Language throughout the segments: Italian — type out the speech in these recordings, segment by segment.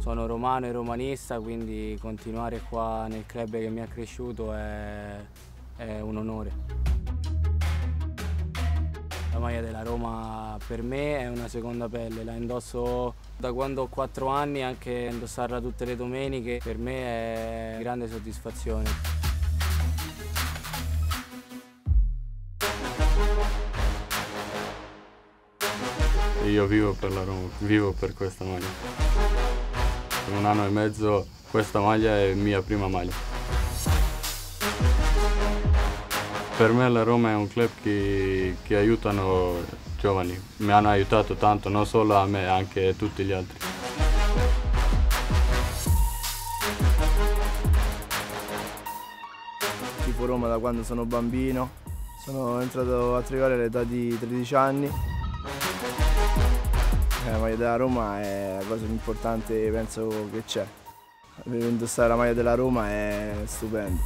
Sono romano e romanista, quindi continuare qua nel club che mi ha cresciuto è, è un onore. La maglia della Roma per me è una seconda pelle, la indosso da quando ho 4 anni, anche indossarla tutte le domeniche per me è grande soddisfazione. Io vivo per la Roma, vivo per questa maglia. Per un anno e mezzo questa maglia è mia prima maglia. Per me la Roma è un club che, che aiutano giovani, mi hanno aiutato tanto, non solo a me, anche a tutti gli altri. Tifo Roma da quando sono bambino, sono entrato a Trigoria all'età di 13 anni la maglia della Roma è la cosa più importante penso che c'è. Indossare la maglia della Roma è stupendo.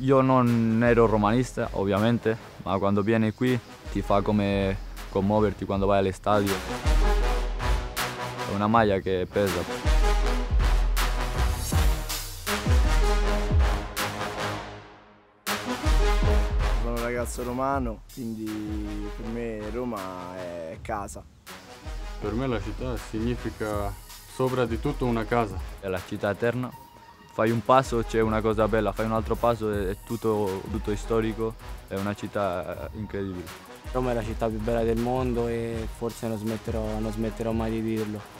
Io non ero romanista ovviamente, ma quando vieni qui ti fa come commuoverti quando vai all'estadio. È una maglia che pesa. ragazzo romano, quindi per me Roma è casa. Per me la città significa sopra di tutto una casa. È la città eterna, fai un passo c'è una cosa bella, fai un altro passo è tutto, tutto storico, è una città eh, incredibile. Roma è la città più bella del mondo e forse non smetterò, non smetterò mai di dirlo.